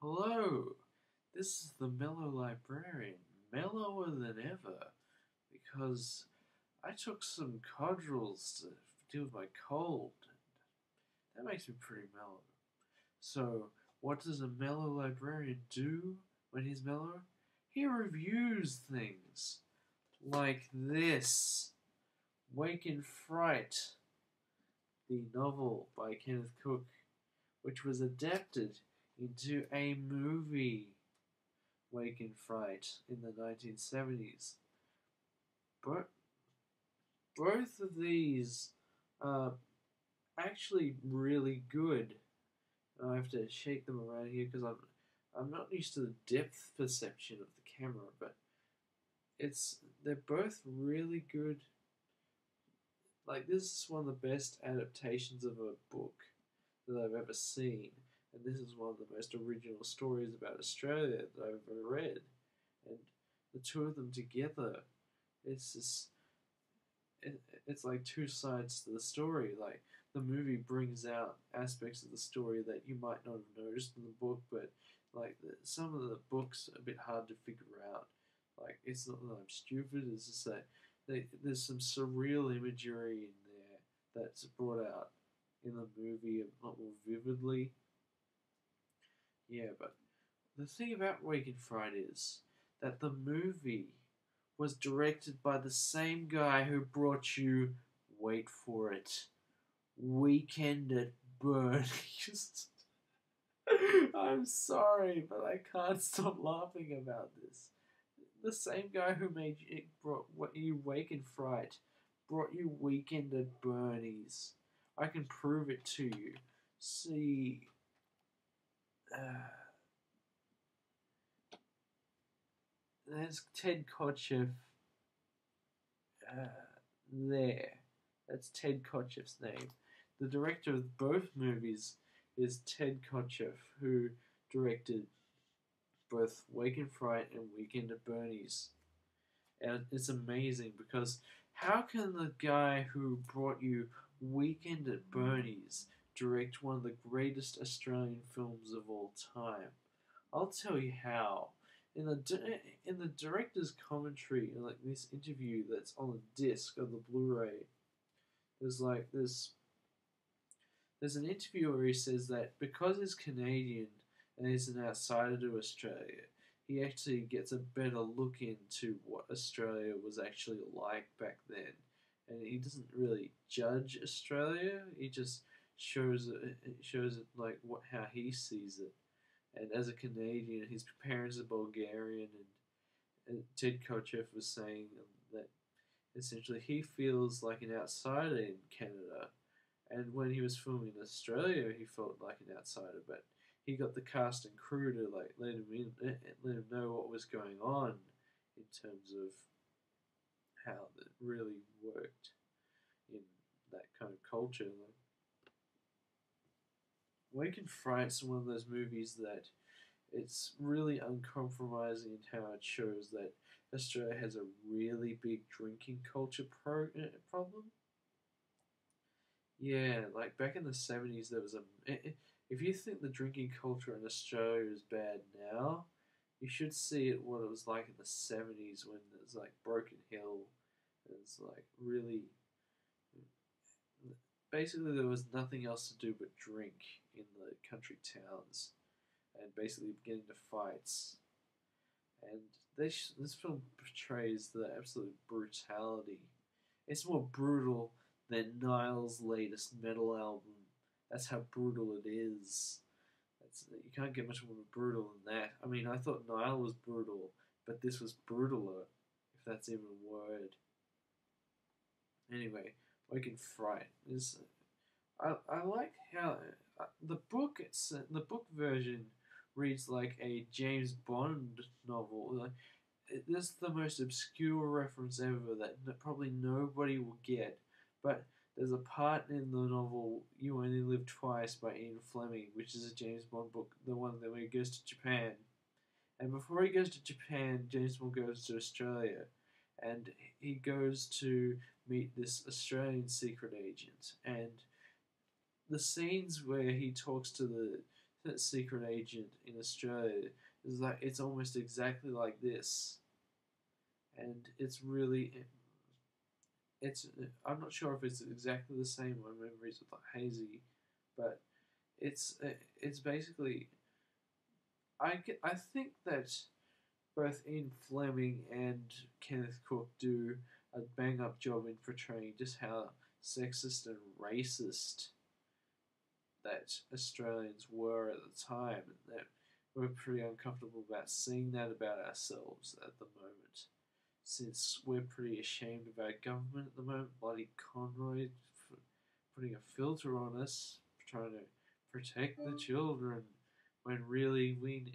Hello, this is the Mellow Librarian, mellower than ever, because I took some Codrals to deal with my cold, and that makes me pretty mellow. So, what does a mellow librarian do when he's mellow? He reviews things like this Wake in Fright, the novel by Kenneth Cook, which was adapted into a movie, Wake in Fright, in the 1970s. But both of these are actually really good. I have to shake them around here because I'm I'm not used to the depth perception of the camera, but it's they're both really good. Like this is one of the best adaptations of a book that I've ever seen, and this is one of the most original stories about Australia that I've ever read. And the two of them together, it's just it, it's like two sides to the story. Like the movie brings out aspects of the story that you might not have noticed in the book, but like the, some of the books are a bit hard to figure out. Like it's not that I'm stupid. It's just that they, there's some surreal imagery in there that's brought out in the movie a lot more vividly. Yeah, but the thing about Wake in Fright is that the movie was directed by the same guy who brought you, wait for it, Weekend at Bernie's. I'm sorry, but I can't stop laughing about this. The same guy who made you brought what you Wake in Fright brought you Weekend at Bernie's. I can prove it to you. See, uh, there's Ted Kotcheff. Uh, there, that's Ted Kotcheff's name. The director of both movies is Ted Kotcheff, who directed both Wake in Fright and Weekend at Bernie's. And it's amazing because how can the guy who brought you Weekend at Bernie's direct one of the greatest Australian films of all time? I'll tell you how. In the di- in the director's commentary, in like this interview that's on the disc of the Blu-ray, there's like this. There's an interview where he says that because he's Canadian and he's an outsider to Australia, he actually gets a better look into what Australia was actually like back then, and he doesn't really judge Australia. He just shows uh, it shows it like what how he sees it. And as a Canadian, his parents are Bulgarian, and, and Ted Kotcheff was saying that essentially he feels like an outsider in Canada, and when he was filming in Australia, he felt like an outsider, but he got the cast and crew to like let him in, eh, eh, let him know what was going on in terms of how it really worked in that kind of culture. Like, Wake in Fright's one of those movies that it's really uncompromising in how it shows that Australia has a really big drinking culture pro- uh, problem. Yeah, like back in the 70s, there was a. If you think the drinking culture in Australia is bad now, you should see it what it was like in the 70s when it was like Broken Hill. It's like really. Basically, there was nothing else to do but drink in the country towns and basically get into fights. And this, this film portrays the absolute brutality. It's more brutal than Niall's latest metal album. That's how brutal it is. That's, you can't get much more brutal than that. I mean, I thought Niall was brutal, but this was brutaler, if that's even a word. Anyway, Wake in Fright is. I, I like how uh, the book it's uh, the book version reads like a James Bond novel. Like, this is the most obscure reference ever that probably nobody will get. But there's a part in the novel You Only Live Twice by Ian Fleming, which is a James Bond book, the one that where he goes to Japan. And before he goes to Japan, James Bond goes to Australia. And he goes to meet this Australian secret agent. And the scenes where he talks to the secret agent in Australia is like it's almost exactly like this, and it's really it's I'm not sure if it's exactly the same. My memories are like hazy, but it's it's basically I I think that both Ian Fleming and Kenneth Cook do a bang up job in portraying just how sexist and racist that Australians were at the time, and that we're pretty uncomfortable about seeing that about ourselves at the moment. Since we're pretty ashamed of our government at the moment, bloody Conroy putting a filter on us, trying to protect the mm. children, when really we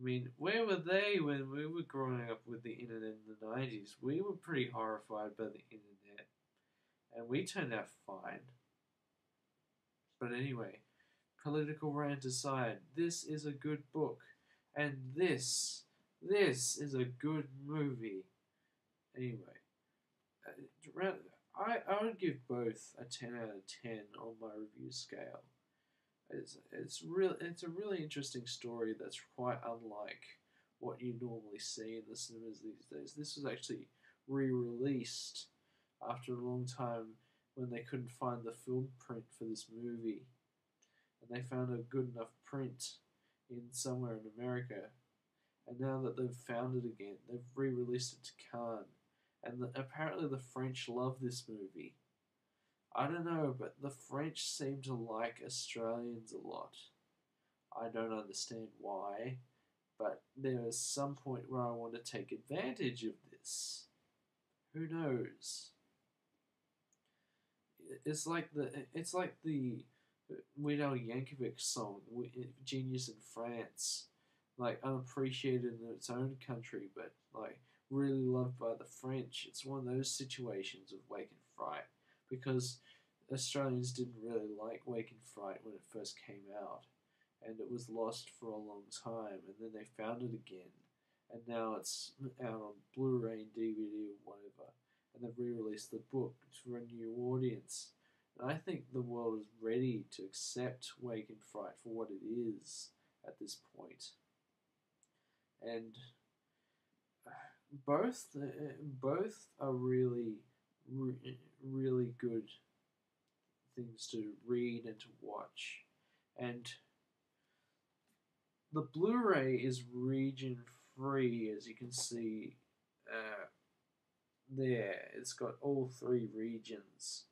I mean, where were they when we were growing up with the internet in the 90s? We were pretty horrified by the internet, and we turned out fine. But anyway, political rant aside, this is a good book, and this, this is a good movie. Anyway, uh, I, I would give both a 10 out of 10 on my review scale. It's it's real. It's a really interesting story that's quite unlike what you normally see in the cinemas these days. This was actually re-released after a long time when they couldn't find the film print for this movie, and they found a good enough print in somewhere in America. And now that they've found it again, they've re-released it to Cannes, and the, apparently the French love this movie. I don't know, but the French seem to like Australians a lot. I don't understand why, but there is some point where I want to take advantage of this. Who knows? It's like the it's like the Al Yankovic song, "Genius in France," like unappreciated in its own country, but like really loved by the French. It's one of those situations of Wake and Fright because Australians didn't really like Wake and Fright when it first came out, and it was lost for a long time, and then they found it again, and now it's out on Blu-ray DVD or whatever, and they've re-released the book for a new audience. And I think the world is ready to accept Wake and Fright for what it is at this point. And uh, both uh, both are really really good things to read and to watch. And the Blu-ray is region free, as you can see uh, there. It's got all three regions,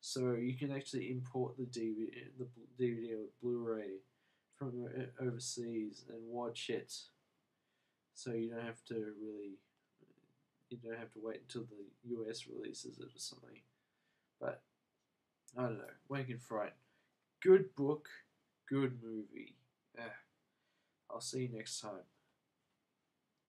so you can actually import the DVD, the DVD or Blu-ray from overseas and watch it. So you don't have to really, you don't have to wait until the US releases it or something. But I don't know. Wake and Fright. Good book, good movie. I'll see you next time.